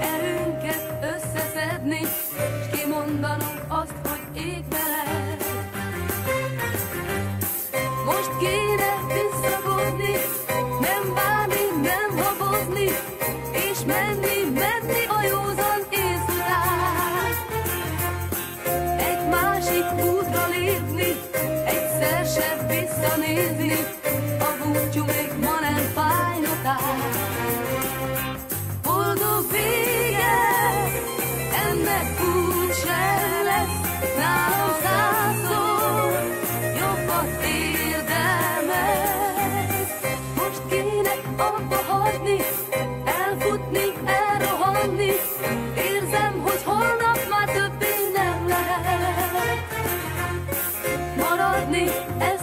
erőnket összeszedni, és kimondanunk azt, hogy ég veled. Most kéne visszagodni, nem bánni, nem habozni, és menni, menni a józan észrát. Egy másik útra lépni, egyszer sem visszanézni, Maradni, ez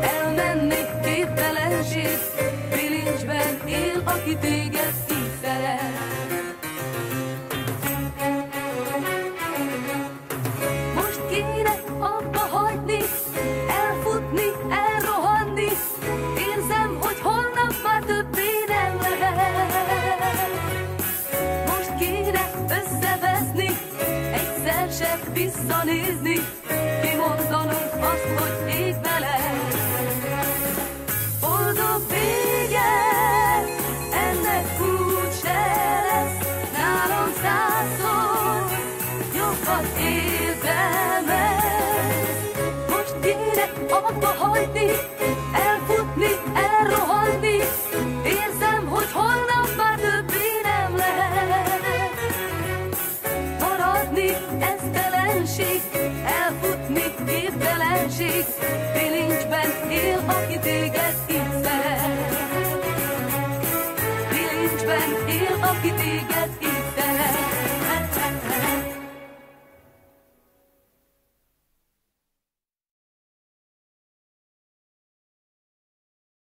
elmenni, képtelenség, bilincsben él, aki téged így. Most kéne abba hagyni, elfutni, elrohanni, érzem, hogy holnap már többé nem lehet. Most kéne összeveszni, egyszer sem visszanézni, jobbat érdemel. Most kéne abba hagyni, elfutni, elrohanni, érzem, hogy holnap már többé nem lehet. Maradni, ez telenség, elfutni, képtelenség, bilincsben él, aki téged így szeret. Bilincsben él, aki téged így